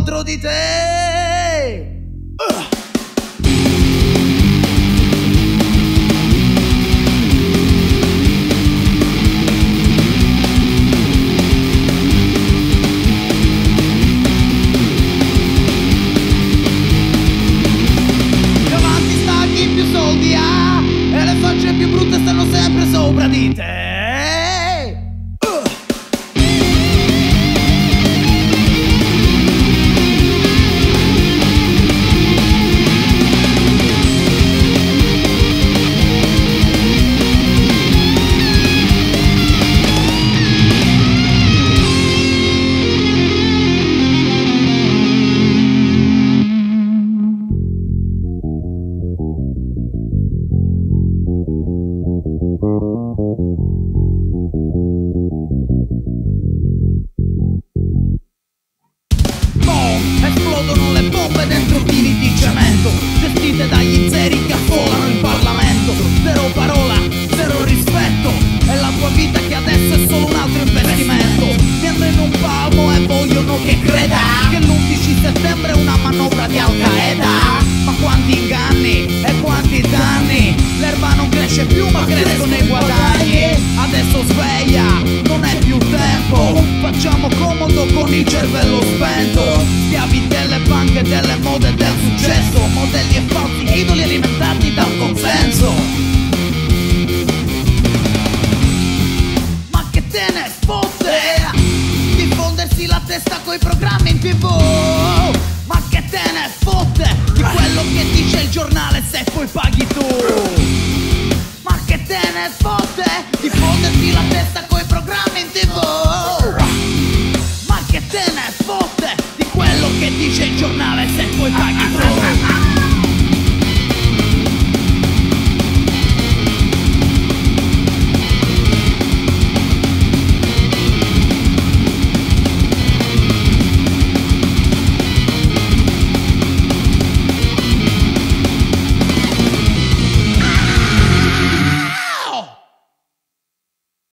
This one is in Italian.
contro di te. Più soldi ha E le facce più brutte stanno sempre sopra di te Esplodono le bombe dentro chili di cemento Gestite dagli zeri che affollano il Parlamento. Zero parola, zero rispetto È la tua vita che adesso è solo un altro investimento. Mi hanno in un palmo e vogliono che creda Che l'11 settembre è una manovra di Al testa coi programmi in tv Ma che te ne fotte di quello che dice il giornale se poi paghi tu? Ma che te ne fotte di fonderti la testa coi programmi in tv Ma che te ne fotte di quello che dice il giornale se poi paghi tu?